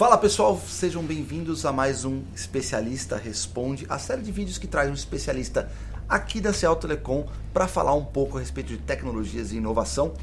Fala pessoal, sejam bem-vindos a mais um Especialista Responde, a série de vídeos que traz um especialista aqui da Ciel Telecom para falar um pouco a respeito de tecnologias e inovação.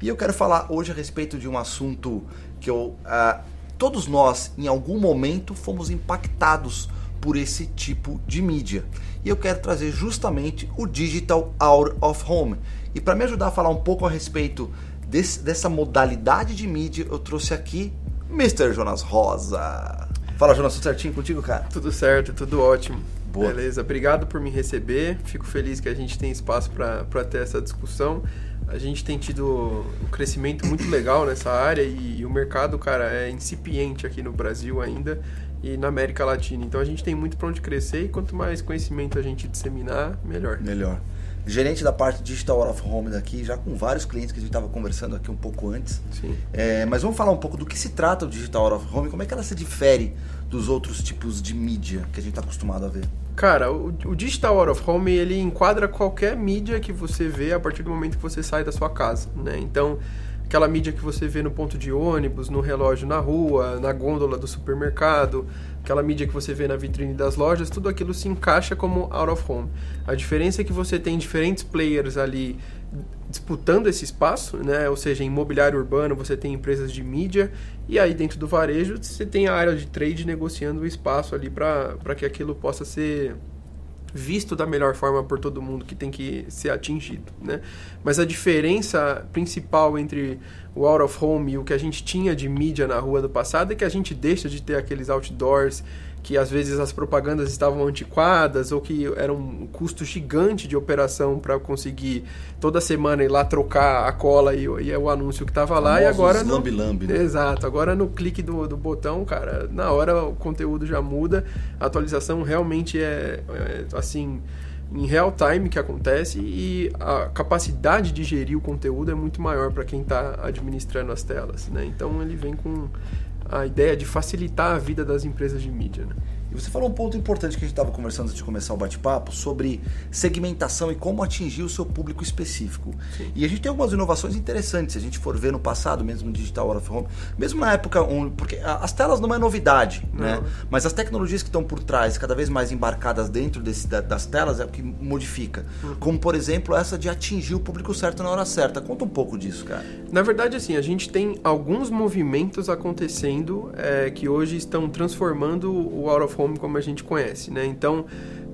E eu quero falar hoje a respeito de um assunto que eu, uh, todos nós, em algum momento, fomos impactados por esse tipo de mídia. E eu quero trazer justamente o Digital Out of Home. E para me ajudar a falar um pouco a respeito desse, dessa modalidade de mídia, eu trouxe aqui Mr. Jonas Rosa. Fala, Jonas, tudo certinho contigo, cara? Tudo certo, tudo ótimo. Boa. Beleza, obrigado por me receber. Fico feliz que a gente tem espaço para ter essa discussão. A gente tem tido um crescimento muito legal nessa área e, e o mercado, cara, é incipiente aqui no Brasil ainda e na América Latina. Então a gente tem muito para onde crescer e quanto mais conhecimento a gente disseminar, melhor. Melhor gerente da parte Digital Out of Home daqui, já com vários clientes que a gente estava conversando aqui um pouco antes. Sim. É, mas vamos falar um pouco do que se trata o Digital Out of Home, como é que ela se difere dos outros tipos de mídia que a gente está acostumado a ver? Cara, o, o, Digital Out of Home, ele enquadra qualquer mídia que você vê a partir do momento que você sai da sua casa, né? Então, aquela mídia que você vê no ponto de ônibus, no relógio na rua, na gôndola do supermercado, aquela mídia que você vê na vitrine das lojas, tudo aquilo se encaixa como out of home. A diferença é que você tem diferentes players ali disputando esse espaço, né? Ou seja, em imobiliário urbano você tem empresas de mídia e aí dentro do varejo você tem a área de trade negociando o espaço ali para que aquilo possa ser visto da melhor forma por todo mundo que tem que ser atingido, né? Mas a diferença principal entre o out of home e o que a gente tinha de mídia na rua do passado é que a gente deixa de ter aqueles outdoors que às vezes as propagandas estavam antiquadas ou que era um custo gigante de operação para conseguir toda semana ir lá trocar a cola e, e o anúncio que estava lá e agora no -lambi, né? exato agora no clique do, do botão cara na hora o conteúdo já muda a atualização realmente é, é assim em real time que acontece e a capacidade de gerir o conteúdo é muito maior para quem está administrando as telas né então ele vem com a ideia de facilitar a vida das empresas de mídia. Né? E você falou um ponto importante que a gente estava conversando antes de começar o bate-papo sobre segmentação e como atingir o seu público específico. Sim. E a gente tem algumas inovações interessantes, se a gente for ver no passado, mesmo no Digital Out of Home, mesmo na época, onde, porque as telas não é novidade, não. né? mas as tecnologias que estão por trás, cada vez mais embarcadas dentro desse, das telas, é o que modifica. Uhum. Como, por exemplo, essa de atingir o público certo na hora certa. Conta um pouco disso, cara. Na verdade, assim, a gente tem alguns movimentos acontecendo é, que hoje estão transformando o Out of Home como a gente conhece, né? Então,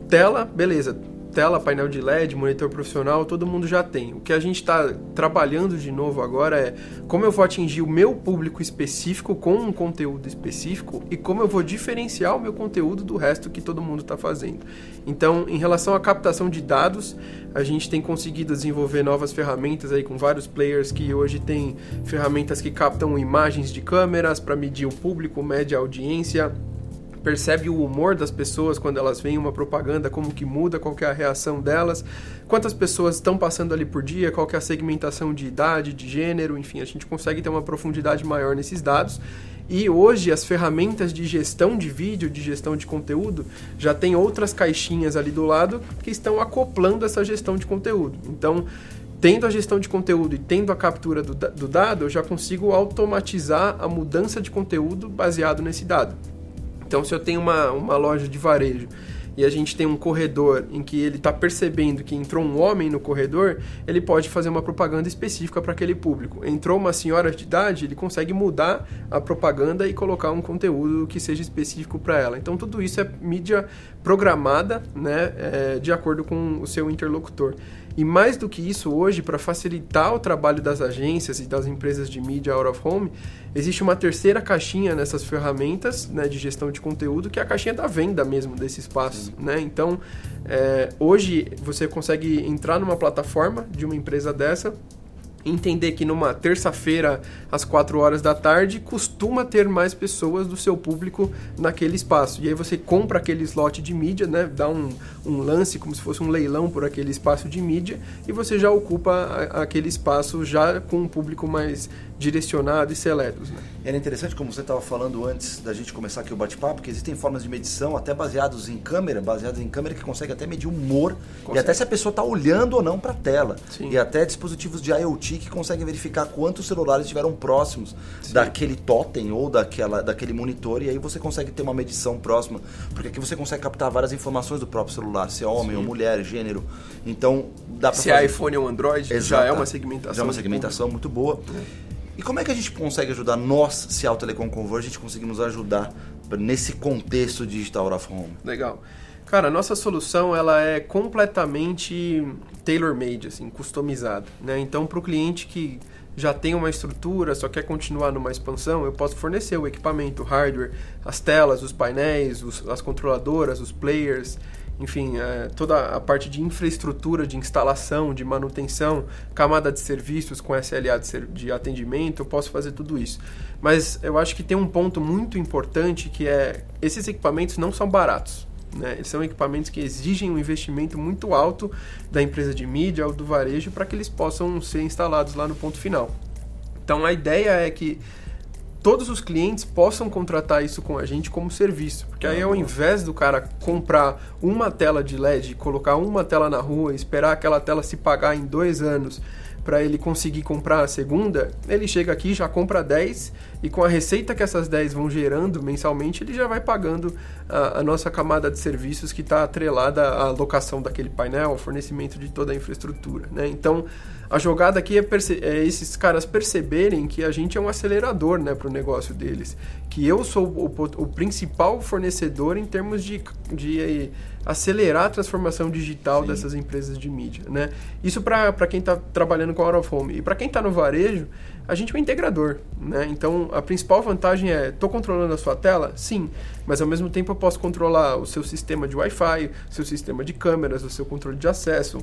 tela, beleza, tela, painel de LED, monitor profissional, todo mundo já tem. O que a gente está trabalhando de novo agora é como eu vou atingir o meu público específico com um conteúdo específico e como eu vou diferenciar o meu conteúdo do resto que todo mundo está fazendo. Então, em relação à captação de dados, a gente tem conseguido desenvolver novas ferramentas aí com vários players que hoje tem ferramentas que captam imagens de câmeras para medir o público, mede a audiência percebe o humor das pessoas quando elas veem uma propaganda, como que muda, qual que é a reação delas, quantas pessoas estão passando ali por dia, qual que é a segmentação de idade, de gênero, enfim, a gente consegue ter uma profundidade maior nesses dados. E hoje as ferramentas de gestão de vídeo, de gestão de conteúdo, já tem outras caixinhas ali do lado que estão acoplando essa gestão de conteúdo. Então, tendo a gestão de conteúdo e tendo a captura do, do dado, eu já consigo automatizar a mudança de conteúdo baseado nesse dado. Então, se eu tenho uma, uma loja de varejo e a gente tem um corredor em que ele está percebendo que entrou um homem no corredor, ele pode fazer uma propaganda específica para aquele público. Entrou uma senhora de idade, ele consegue mudar a propaganda e colocar um conteúdo que seja específico para ela. Então tudo isso é mídia programada, né, é, de acordo com o seu interlocutor. E mais do que isso, hoje, para facilitar o trabalho das agências e das empresas de mídia out of home, existe uma terceira caixinha nessas ferramentas né, de gestão de conteúdo, que é a caixinha da venda mesmo desse espaço. Né? Então, é, hoje você consegue entrar numa plataforma de uma empresa dessa entender que numa terça-feira às 4 horas da tarde costuma ter mais pessoas do seu público naquele espaço. E aí você compra aquele slot de mídia, né? Dá um, um lance como se fosse um leilão por aquele espaço de mídia e você já ocupa a, aquele espaço já com um público mais direcionado e seletos. Né? Era interessante, como você estava falando antes da gente começar aqui o bate-papo, que existem formas de medição até baseados em câmera, baseados em câmera que consegue até medir humor consegue. e até se a pessoa está olhando ou não para a tela. Sim. E até dispositivos de IoT que conseguem verificar quantos celulares estiveram próximos Sim. daquele totem ou daquela, daquele monitor e aí você consegue ter uma medição próxima, porque aqui você consegue captar várias informações do próprio celular, se é homem Sim. ou mulher, gênero. Então, dá para Se é iPhone ou Android, Exato. já é uma segmentação. Já é uma segmentação muito boa. É. E como é que a gente consegue ajudar nós, se a Telecom Converge, a gente conseguimos ajudar nesse contexto digital of home? Legal. Cara, a nossa solução ela é completamente tailor-made, assim, customizada. Né? Então, para o cliente que já tem uma estrutura, só quer continuar numa expansão, eu posso fornecer o equipamento, o hardware, as telas, os painéis, os, as controladoras, os players, enfim, é, toda a parte de infraestrutura, de instalação, de manutenção, camada de serviços com SLA de, de atendimento, eu posso fazer tudo isso. Mas eu acho que tem um ponto muito importante que é esses equipamentos não são baratos. Né? Eles são equipamentos que exigem um investimento muito alto da empresa de mídia ou do varejo para que eles possam ser instalados lá no ponto final. Então a ideia é que todos os clientes possam contratar isso com a gente como serviço. Porque aí, ao invés do cara comprar uma tela de LED, colocar uma tela na rua, esperar aquela tela se pagar em dois anos para ele conseguir comprar a segunda, ele chega aqui, já compra 10 e com a receita que essas 10 vão gerando mensalmente, ele já vai pagando a, a nossa camada de serviços que está atrelada à locação daquele painel, ao fornecimento de toda a infraestrutura. Né? Então, a jogada aqui é, é, esses caras perceberem que a gente é um acelerador né, para o negócio deles. Que eu sou o, o, principal fornecedor em termos de, de acelerar a transformação digital Sim. dessas empresas de mídia. Né? Isso para quem está trabalhando com out of home. E para quem está no varejo, a gente é um integrador. Né? Então, a principal vantagem é, estou controlando a sua tela? Sim, mas ao mesmo tempo eu posso controlar o seu sistema de Wi-Fi, o seu sistema de câmeras, o seu controle de acesso,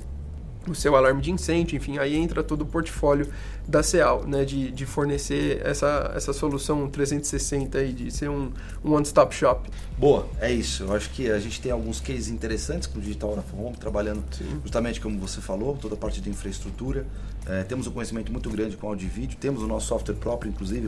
o seu alarme de incêndio, enfim, aí entra todo o portfólio da CEAL, né, de, de fornecer essa, essa solução 360 e de ser um, um one-stop shop. Boa, é isso. Eu acho que a gente tem alguns cases interessantes com o Digital of Home, trabalhando Sim. justamente como você falou, toda a parte de infraestrutura. É, temos um conhecimento muito grande com áudio e vídeo, temos o nosso software próprio, inclusive,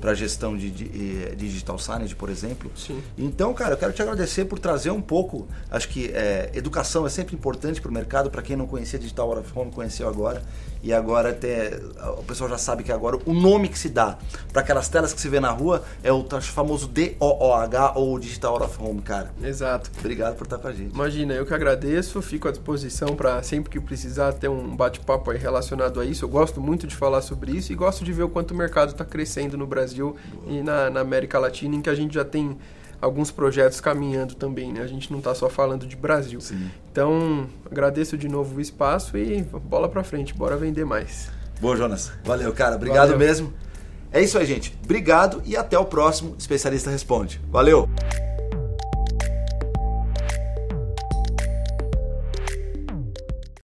para gestão de, de, de, digital signage, por exemplo. Sim. Então, cara, eu quero te agradecer por trazer um pouco. Acho que é, educação é sempre importante para o mercado, para quem não conhecia Digital Out of Home, conheceu agora. E agora até o pessoal já sabe que agora o nome que se dá para aquelas telas que se vê na rua é o famoso DOOH ou Digital Out of Home, cara. Exato. Obrigado por estar com a gente. Imagina, eu que agradeço, fico à disposição para sempre que precisar ter um bate-papo aí relacionado a isso. Eu gosto muito de falar sobre isso e gosto de ver o quanto o mercado está crescendo no Brasil Boa. e na, na América Latina, em que a gente já tem alguns projetos caminhando também, né? A gente não está só falando de Brasil. Sim. Então, agradeço de novo o espaço e bola para frente, bora vender mais. Boa, Jonas. Valeu, cara. Obrigado Valeu. mesmo. É isso aí, gente. Obrigado e até o próximo Especialista Responde. Valeu!